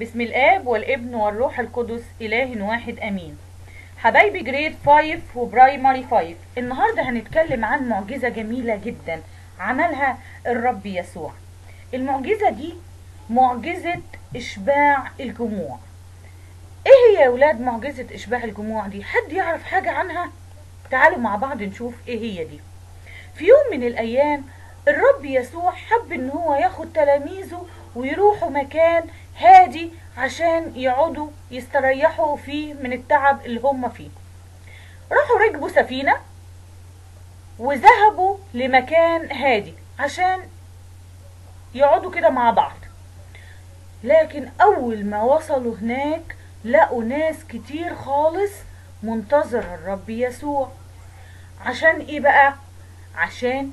بسم الآب والابن والروح القدس إله واحد أمين. حبايبي Grade 5 و Primary 5 النهاردة هنتكلم عن معجزة جميلة جدا عملها الرب يسوع. المعجزة دي معجزة إشباع الجموع. إيه هي يا ولاد معجزة إشباع الجموع دي؟ حد يعرف حاجة عنها؟ تعالوا مع بعض نشوف إيه هي دي. في يوم من الأيام الرب يسوع حب إن هو ياخد تلاميذه ويروحوا مكان هادي عشان يقعدوا يستريحوا فيه من التعب اللي هم فيه. راحوا ركبوا سفينة وذهبوا لمكان هادي عشان يقعدوا كده مع بعض. لكن أول ما وصلوا هناك لقوا ناس كتير خالص منتظر الرب يسوع. عشان إيه بقى؟ عشان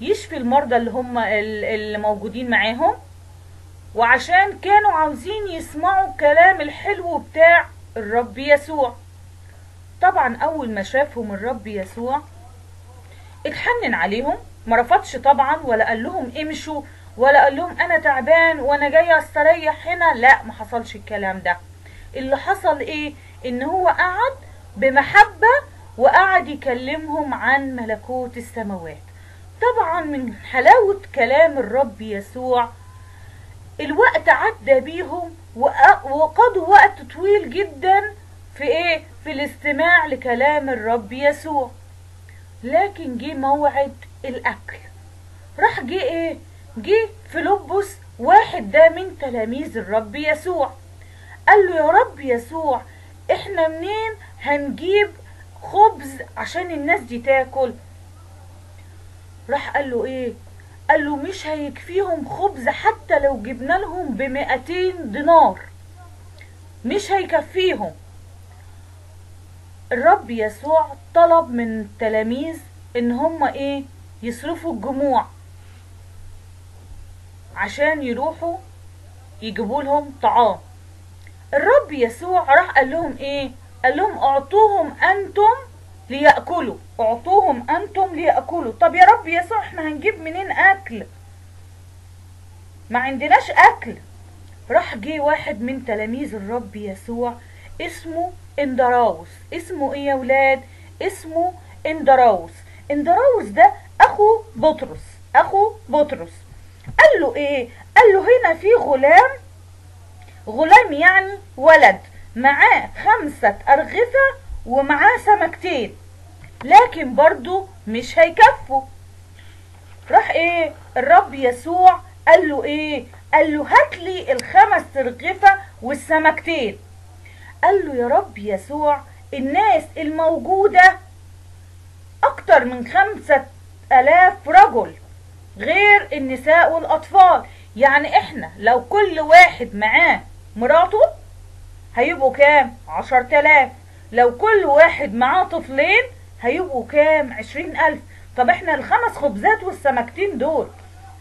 يشفي المرضى اللي هم اللي موجودين معاهم. وعشان كانوا عاوزين يسمعوا الكلام الحلو بتاع الرب يسوع. طبعا أول ما شافهم الرب يسوع اتحنن عليهم ما رفضش طبعا ولا قال لهم امشوا ولا قال لهم أنا تعبان وأنا جاي أستريح هنا. لا ما حصلش الكلام ده. اللي حصل إيه؟ إن هو قعد بمحبة وقعد يكلمهم عن ملكوت السماوات. طبعا من حلاوة كلام الرب يسوع الوقت عدى بيهم وقضوا وقت طويل جدا في إيه؟ في الاستماع لكلام الرب يسوع. لكن جه موعد الأكل. راح جه إيه؟ جه فيلبس واحد ده من تلاميذ الرب يسوع. قال له يا رب يسوع إحنا منين هنجيب خبز عشان الناس دي تاكل؟ راح قال له إيه؟ قال له مش هيكفيهم خبز حتى لو جبنا لهم بمئتين دينار. مش هيكفيهم. الرب يسوع طلب من التلاميذ إن هم إيه؟ يصرفوا الجموع عشان يروحوا يجيبوا لهم طعام. الرب يسوع راح قال لهم إيه؟ قال لهم أعطوهم أنتم ليأكلوا. أعطوهم أنتم ليأكلوا. طب يا رب يسوع إحنا هنجيب منين أكل؟ ما عندناش أكل. راح جه واحد من تلاميذ الرب يسوع اسمه إندراوس. اسمه إيه يا ولاد؟ اسمه إندراوس. إندراوس ده أخو بطرس. أخو بطرس. قال له إيه؟ قال له هنا في غلام. غلام يعني ولد. معاه خمسة أرغفة ومعاه سمكتين لكن برضو مش هيكفوا. راح إيه الرب يسوع قال له إيه؟ قال له هات لي الخمس ترغفة والسمكتين. قال له يا رب يسوع الناس الموجودة أكتر من خمسة آلاف رجل غير النساء والأطفال. يعني إحنا لو كل واحد معاه مراته هيبقوا كام؟ عشر تلاف لو كل واحد معاه طفلين هيبقوا كام؟ عشرين ألف. طب إحنا الخمس خبزات والسمكتين دول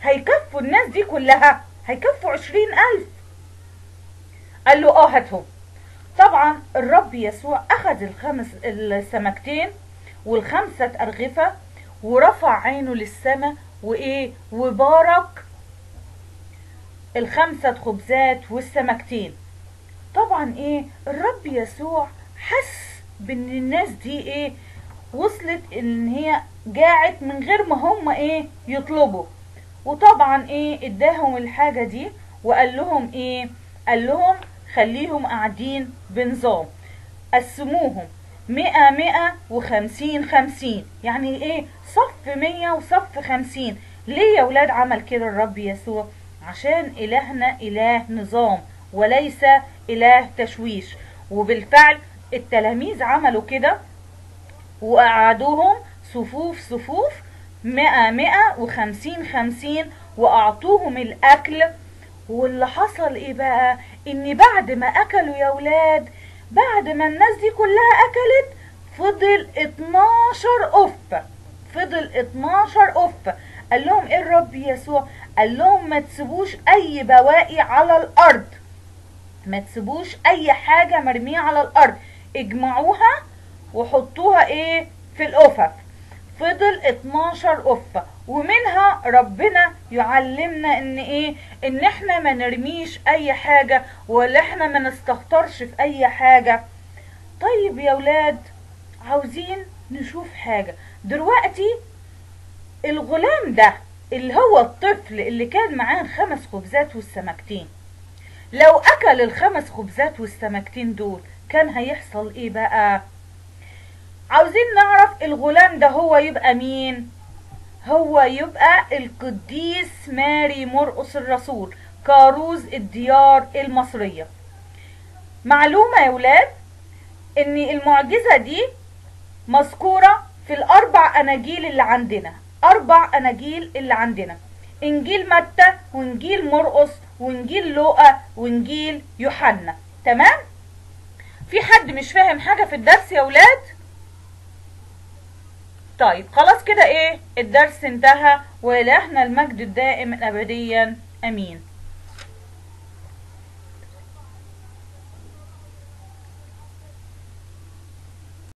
هيكفوا الناس دي كلها؟ هيكفوا عشرين ألف. قال له آه هاتهم. طبعا الرب يسوع أخذ الخمس السمكتين والخمسة أرغفة ورفع عينه للسماء وإيه؟ وبارك الخمسة خبزات والسمكتين. طبعا إيه؟ الرب يسوع حس بإن الناس دي إيه وصلت إن هي جاعت من غير ما هم إيه يطلبوا. وطبعا إيه إداهم الحاجة دي وقال لهم إيه قال لهم خليهم قاعدين بنظام. قسموهم مئة مئة وخمسين خمسين. يعني إيه صف مية وصف خمسين. ليه يا ولاد عمل كده الرب يسوع؟ عشان إلهنا إله نظام وليس إله تشويش. وبالفعل التلاميذ عملوا كده وقعدوهم صفوف صفوف مئة مئة وخمسين خمسين وأعطوهم الأكل. واللي حصل إيه بقى؟ إن بعد ما أكلوا يا ولاد بعد ما الناس دي كلها أكلت فضل 12 قفة فضل 12 قفة قال لهم إيه الرب يسوع؟ قال لهم ما تسيبوش أي بواقي على الأرض. ما تسيبوش أي حاجة مرمية على الأرض. اجمعوها وحطوها إيه في القفف فضل 12 قفة ومنها ربنا يعلمنا إن إيه؟ إن إحنا ما نرميش أي حاجة ولا إحنا ما نستهترش في أي حاجة. طيب يا ولاد عاوزين نشوف حاجة. دلوقتي الغلام ده اللي هو الطفل اللي كان معاه الخمس خبزات والسمكتين لو أكل الخمس خبزات والسمكتين دول كان هيحصل إيه بقى؟ عاوزين نعرف الغلام ده هو يبقى مين؟ هو يبقى القديس ماري مرقس الرسول كاروز الديار المصرية. معلومة يا ولاد إن المعجزة دي مذكورة في الأربع أناجيل اللي عندنا. أربع أناجيل اللي عندنا. إنجيل متى وإنجيل مرقس وإنجيل لوقا وإنجيل يوحنا. تمام؟ في حد مش فاهم حاجة في الدرس يا ولاد؟ طيب خلاص كده إيه؟ الدرس انتهى ولهنا المجد الدائم ابديا. آمين.